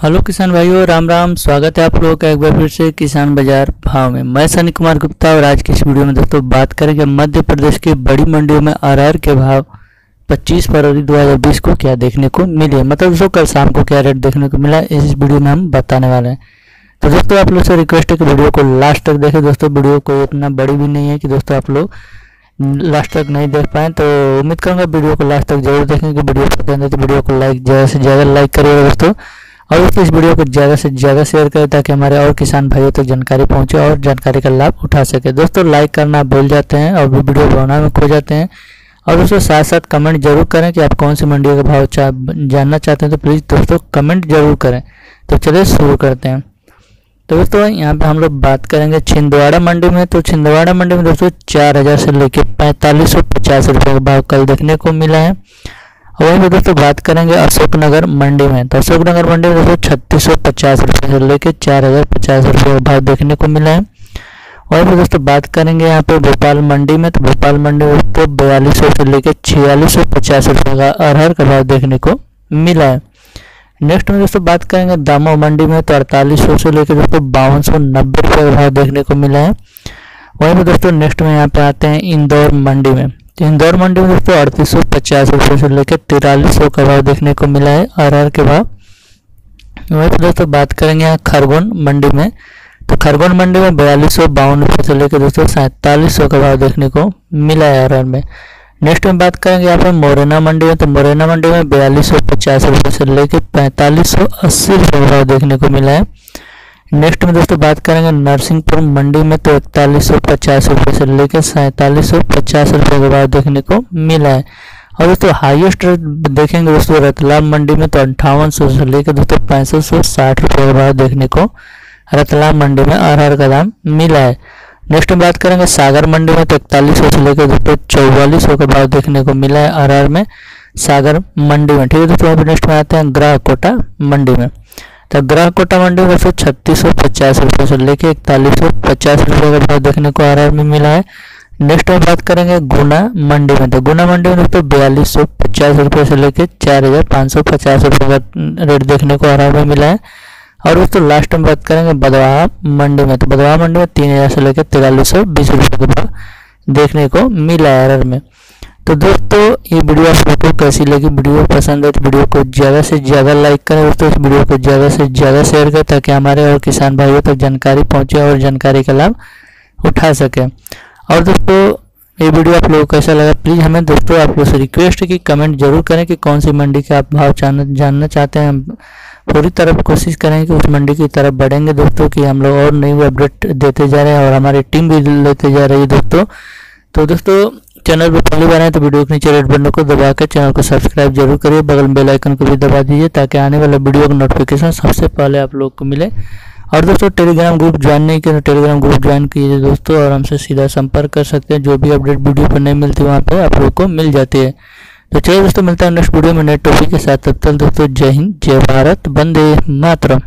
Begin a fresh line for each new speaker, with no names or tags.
Hello किसान भाइयों, राम राम, स्वागत है आप लोगों का एक बार फिर से किसान बाज़ार भाव में। मैं सनी कुमार गुप्ता और आज की इस वीडियो में दोस्तों बात करेंगे मध्य प्रदेश की बड़ी मंडियों में आरआर के भाव 25 फरवरी 2020 को क्या देखने को मिले। मतलब दोस्तों, कल शाम को क्या रेट देखने को मिला, इस वीडियो में हम बताने वाले हैं। तो दोस्तों, आप लोग से रिक्वेस्ट है कि वीडियो को लास्ट तक देखें। दोस्तों, वीडियो कोई इतना बड़ी भी नहीं है कि दोस्तों आप लोग लास्ट तक नहीं देख पाए। तो उम्मीद करूँगा वीडियो को लास्ट तक ज़रूर देखें कि वीडियो पसंद है तो वीडियो को लाइक ज़्यादा से ज़्यादा लाइक करिएगा दोस्तों। और इस वीडियो को ज़्यादा से ज़्यादा शेयर करें ताकि हमारे और किसान भाइयों तक जानकारी पहुँचे और जानकारी का लाभ उठा सके। दोस्तों लाइक करना भूल जाते हैं और वीडियो बनाने में खो जाते हैं। और दोस्तों साथ साथ कमेंट ज़रूर करें कि आप कौन सी मंडियों का भाव चा जानना चाहते हैं तो प्लीज़ दोस्तों कमेंट ज़रूर करें। तो चलिए शुरू करते हैं। तो दोस्तों, यहाँ पे हम लोग बात करेंगे छिंदवाड़ा मंडी में। तो छिंदवाड़ा मंडी में दोस्तों, चार हज़ार से लेकर पैंतालीस सौ पचास रुपये का भाव कल देखने को मिला है। वहीं पर दोस्तों बात करेंगे अशोकनगर मंडी में। तो अशोकनगर मंडी में दोस्तों छत्तीस सौ पचास रुपये से लेकर चार हज़ार पचास रुपये का भाव देखने को मिला है। वहीं पर दोस्तों बात करेंगे यहाँ पे भोपाल मंडी में। तो भोपाल मंडी में दोस्तों बयालीस सौ से लेकर छियालीस सौ पचास रुपये का अरहर का भाव देखने को मिला है। नेक्स्ट में दोस्तों बात करेंगे दामो मंडी में। तो अड़तालीस सौ से लेकर दोस्तों बावन सौ नब्बे रुपये का भाव देखने को मिला है। वहीं पर दोस्तों नेक्स्ट में यहाँ पे आते हैं इंदौर मंडी में। तो इंदौर मंडी में दोस्तों अड़तीस सौ पचास रुपये से लेकर तिरालीस सौ का भाव देखने को मिला है आर के भाव। वहीं पर दोस्तों बात करेंगे यहाँ खरगोन मंडी में। तो खरगोन मंडी में बयालीस सौ बावन रुपये से लेकर दोस्तों सैंतालीस सौ का भाव देखने को मिला है आर में। नेक्स्ट में बात करेंगे यहाँ पे मोरेना मंडी में। तो मोरेना मंडी में बयालीस सौ पचास रुपये से लेकर पैंतालीस सौ अस्सी रुपये का भाव देखने को मिला है। नेक्स्ट में दोस्तों बात करेंगे नरसिंहपुर मंडी में तो इकतालीस सौ पचास रुपये से लेकर सैंतालीस सौ पचास रुपये के बाद देखने को मिला है। और दोस्तों हाईएस्ट देखेंगे दोस्तों रतलाम मंडी में तो अंठावन सौ से लेकर दोस्तों पैंसठ सौ साठ रुपये के बाद देखने को रतलाम मंडी में अरहर का दाम मिला है। नेक्स्ट में बात करेंगे सागर मंडी में तो इकतालीस सौ से लेकर दोस्तों चौवालीस सौ के बाद देखने को मिला है अरहर में सागर मंडी में। ठीक है दोस्तों नेक्स्ट में आते हैं ग्राह कोटा मंडी में। तो ग्राहक कोटा मंडी में छत्तीस सौ पचास रुपये से लेके इकतालीस सौ पचास रुपये का भाव देखने को आर में मिला है। नेक्स्ट में बात करेंगे गुना मंडी में। तो गुना मंडी में दोस्तों बयालीस सौ पचास रुपये से लेके चार हज़ार पाँच सौ पचास रुपये का रेट देखने को आर में मिला है। और दोस्तों लास्ट में बात करेंगे बदवाहा मंडी में। तो बदवाहा मंडी में तीन हज़ार से लेकर तिरालीस सौ बीस रुपये का भाव देखने को मिला है आर में। तो दोस्तों, ये वीडियो आप लोग को कैसी लगी? वीडियो पसंद है तो वीडियो को ज़्यादा से ज़्यादा लाइक करें दोस्तों, इस वीडियो को ज़्यादा से ज़्यादा शेयर करें ताकि हमारे और किसान भाइयों तक जानकारी पहुँचे और जानकारी का लाभ उठा सकें। और दोस्तों, ये वीडियो आप लोगों को कैसा लगा? प्लीज़ हमें दोस्तों, आप लोग से रिक्वेस्ट है कि कमेंट ज़रूर करें कि कौन सी मंडी का आप भाव जानना चाहते हैं। हम पूरी तरफ़ कोशिश करें कि उस मंडी की तरफ़ बढ़ेंगे दोस्तों, कि हम लोग और नई अपडेट देते जा रहे हैं और हमारी टीम भी लेते जा रही है दोस्तों। तो दोस्तों चैनल पर पहली बार है तो वीडियो के नीचे रेड बटन को दबा कर चैनल को सब्सक्राइब ज़रूर करिए। बगल में बेल आइकन को भी दबा दीजिए ताकि आने वाला वीडियो का नोटिफिकेशन सबसे पहले आप लोग को मिले। और दोस्तों टेलीग्राम ग्रुप ज्वाइन नहीं तो टेलीग्राम ग्रुप ज्वाइन कीजिए दोस्तों और हमसे सीधा संपर्क कर सकते हैं। जो भी अपडेट वीडियो पर नहीं मिलती वहाँ पर आप लोग को मिल जाती है। तो चलिए दोस्तों, मिलता है नेक्स्ट वीडियो में नए टॉपिक के साथ। तब तक दोस्तों, जय हिंद, जय भारत बंदे मातरम।